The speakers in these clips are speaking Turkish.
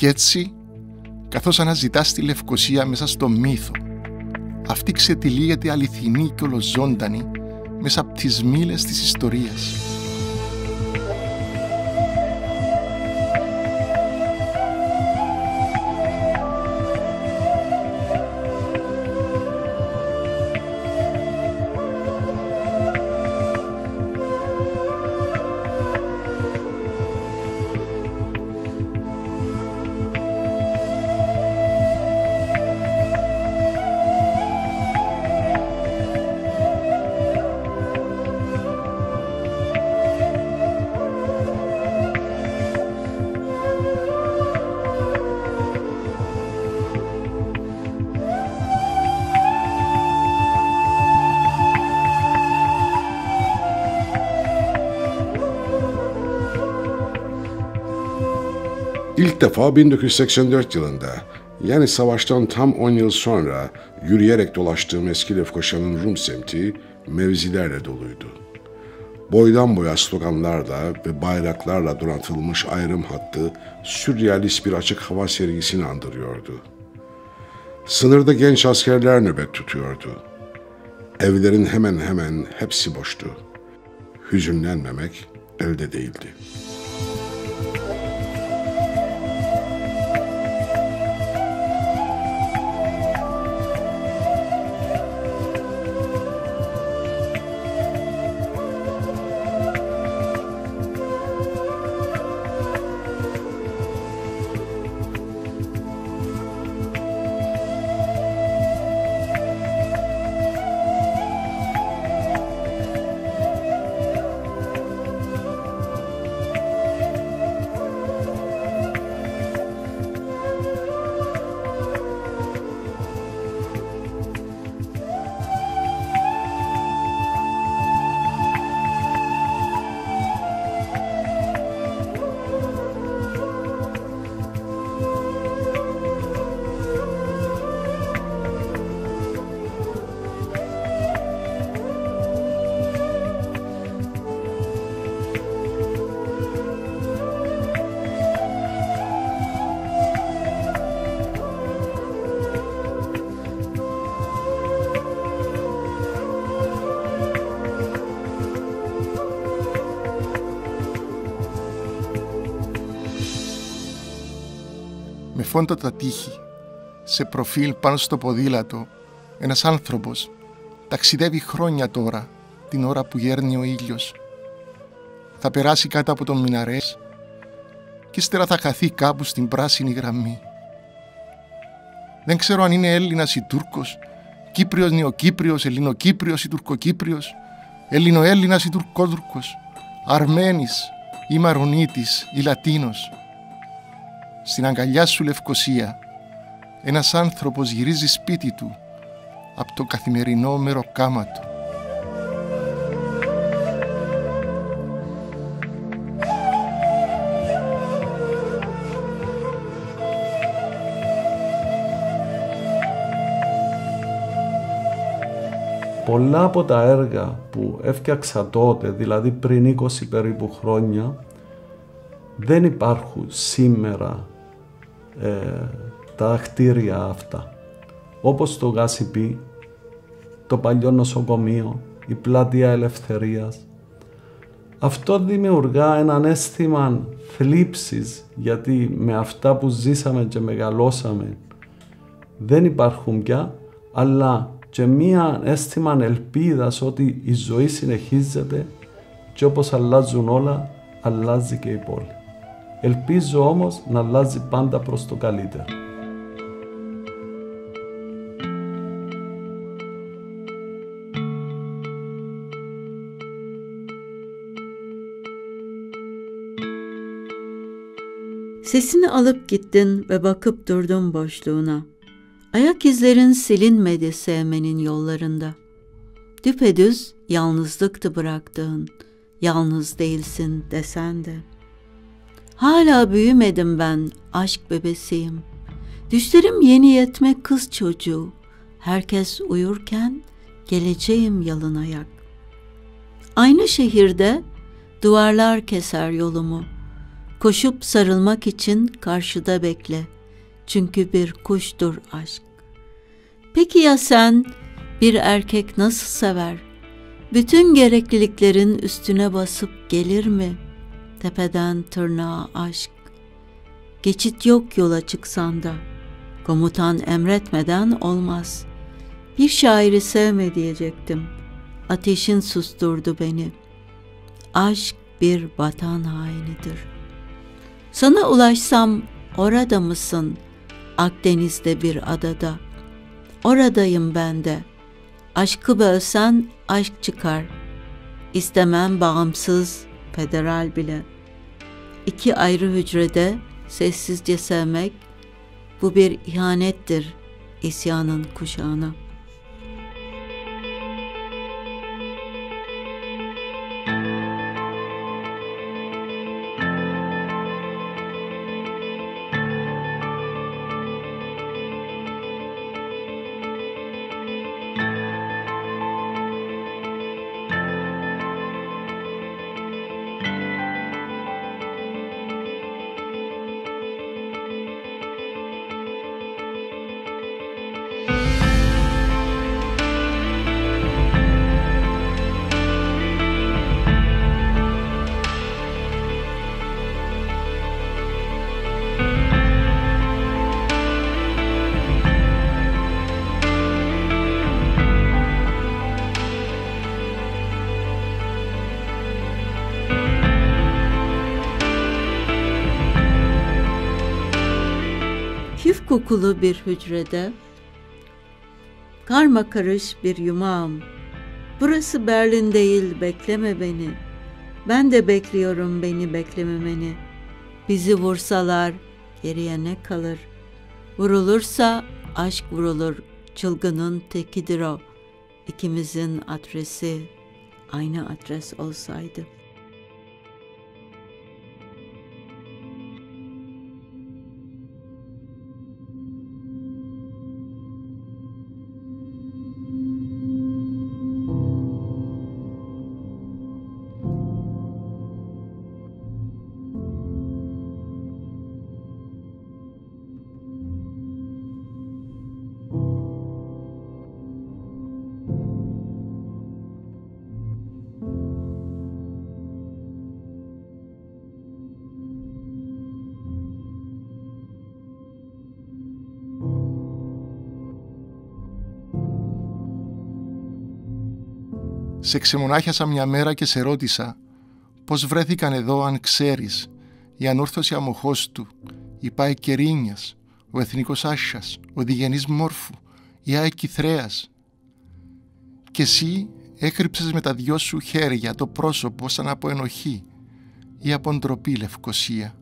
Κι έτσι, καθώς αναζητάς τη Λευκοσία μέσα στο μύθο, αυτή ξετυλίγεται αληθινή και ολοζώντανη μέσα από τις μήλες της ιστορίας. İlk defa 1984 yılında yani savaştan tam 10 yıl sonra yürüyerek dolaştığım eski Lefkoşa'nın Rum semti mevzilerle doluydu. Boydan boya sloganlarla ve bayraklarla donatılmış ayrım hattı sürrealist bir açık hava sergisini andırıyordu. Sınırda genç askerler nöbet tutuyordu. Evlerin hemen hemen hepsi boştu. Hüzünlenmemek elde değildi.'' Με φόντα τα τείχη, σε προφίλ πάνω στο ποδήλατο, ένας άνθρωπος ταξιδεύει χρόνια τώρα, την ώρα που γέρνει ο ήλιος. Θα περάσει κάτω από τον Μιναρές και ύστερα θα χαθεί κάπου στην πράσινη γραμμή. Δεν ξέρω αν είναι Έλληνας ή Τούρκος, Κύπριος, Νεοκύπριος, Ελληνοκύπριος ή Τουρκοκύπριος, Ελληνοέλληνας ή Τουρκότουρκος, Αρμένης ή Μαρονίτης ή Λατίνος στην αγκαλιά σου Λευκοσία, ένας άνθρωπος γυρίζει σπίτι του από το καθημερινό μεροκάμα του. Πολλά από τα έργα που έφτιαξα τότε, δηλαδή πριν 20 περίπου χρόνια, δεν υπάρχουν σήμερα ε, τα κτίρια αυτά. Όπως το Γάσιπι, το παλιό νοσοκομείο, η πλατεία ελευθερίας. Αυτό δημιουργά έναν αίσθημα θλίψης γιατί με αυτά που ζήσαμε και μεγαλώσαμε δεν υπάρχουν πια αλλά και μία αίσθημα ελπίδας ότι η ζωή συνεχίζεται και όπως αλλάζουν όλα αλλάζει και η πόλη. Ελπίζω όμως να αλλάζει πάντα προς το καλύτερο. Sesini alıp gittin ve bakıp durdun boşluğuna. Ayak izlerin silinmedi sevmenin yollarında. Düpedüz yalnızlıktı bıraktığın, yalnız değilsin desen de.'' Hala büyümedim ben, aşk bebesiyim. Düşlerim yeni yetmek kız çocuğu. Herkes uyurken geleceğim yalın ayak. Aynı şehirde duvarlar keser yolumu. Koşup sarılmak için karşıda bekle. Çünkü bir kuştur aşk. Peki ya sen bir erkek nasıl sever? Bütün gerekliliklerin üstüne basıp gelir mi? Tepeden tırnağa aşk. Geçit yok yola çıksan da. Komutan emretmeden olmaz. Bir şairi sevme diyecektim. Ateşin susturdu beni. Aşk bir vatan hainidir. Sana ulaşsam orada mısın? Akdeniz'de bir adada. Oradayım ben de. Aşkı bölsen aşk çıkar. İstemem bağımsız, federal bile. İki ayrı hücrede sessizce sevmek, bu bir ihanettir isyanın kuşağına. Kokulu bir hücrede, karma karış bir yumağım. Burası Berlin değil, bekleme beni. Ben de bekliyorum beni beklememeni. Bizi vursalar geriye ne kalır? Vurulursa aşk vurulur, çılgının tekidir o. İkimizin adresi aynı adres olsaydı.'' Σε ξεμονάχιασα μια μέρα και σε ρώτησα πώς βρέθηκαν εδώ αν ξέρεις η ανόρθωση αμοχώς του, η Πάη Κερίνιας, ο Εθνικός Άσιας, ο Διγενής Μόρφου, η Άη Κυθρέας. Και εσύ έκρυψες με τα δυο σου χέρια το πρόσωπο σαν από ενοχή ή από ντροπή Λευκοσία.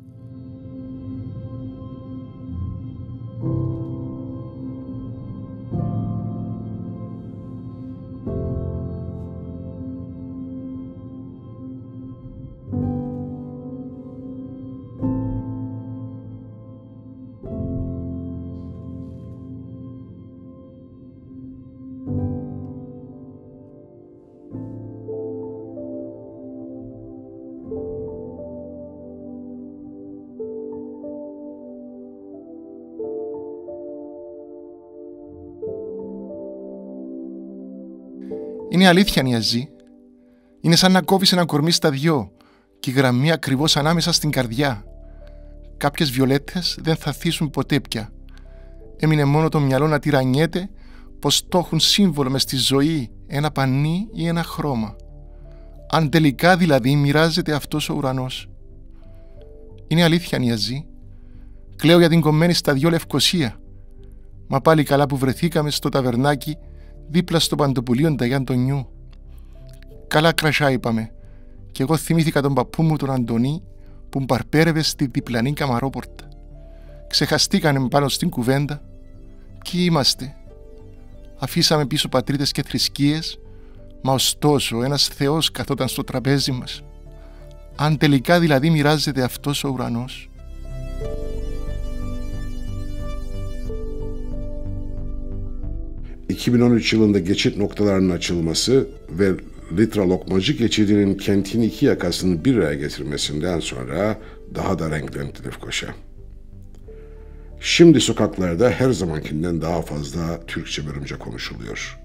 Είναι αλήθεια Νιαζή. Είναι σαν να κόβεις ένα κορμί στα δυο και η γραμμή ακριβώς ανάμεσα στην καρδιά. Κάποιες βιολέτες δεν θα θύσουν ποτέ πια. Έμεινε μόνο το μυαλό να τυραννιέται πως το έχουν σύμβολο μες στη ζωή ένα πανί ή ένα χρώμα. Αν τελικά δηλαδή μοιράζεται αυτός ο ουρανός. Είναι αλήθεια Νιαζή. Κλαίω για την κομμένη στα δυο Λευκοσία. Μα πάλι καλά που βρεθήκαμε στο ταβερνάκι δίπλα στο παντοπουλίο Νταγιάν τον Νιού. Καλά κρασιά είπαμε. Και εγώ θυμήθηκα τον παππού μου τον Αντωνί που μπαρπέρευε στη διπλανή καμαρόπορτα. Ξεχαστήκανε πάνω στην κουβέντα. Ποιοι είμαστε. Αφήσαμε πίσω πατρίδες και θρησκείες, μα ωστόσο ένας Θεός καθόταν στο τραπέζι μας. Αν τελικά δηλαδή μοιράζεται αυτός ο ουρανός, ...2013 yılında geçit noktalarının açılması ve Litra Lokmacı geçidinin kentin iki yakasını bir araya getirmesinden sonra daha da renklendi Lefkoşa. Şimdi sokaklarda her zamankinden daha fazla Türkçe bölümce konuşuluyor.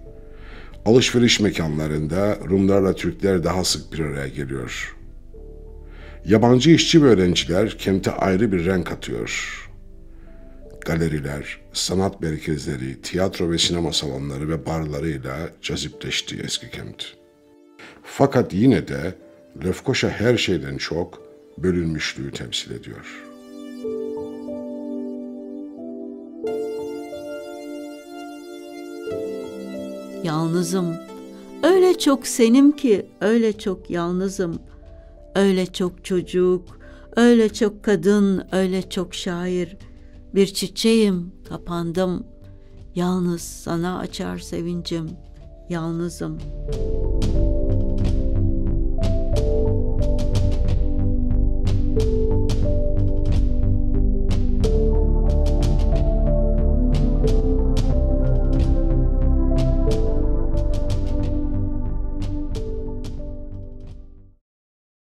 Alışveriş mekanlarında Rumlarla Türkler daha sık bir araya geliyor. Yabancı işçi ve öğrenciler kente ayrı bir renk atıyor. Galeriler, sanat merkezleri, tiyatro ve sinema salonları ve barlarıyla cazipleşti eski kent. Fakat yine de Lefkoşa her şeyden çok bölünmüşlüğü temsil ediyor.'' Yalnızım. Öyle çok senim ki öyle çok yalnızım. Öyle çok çocuk, öyle çok kadın, öyle çok şair. Bir çiçeğim, kapandım. Yalnız sana açar sevincim. Yalnızım.''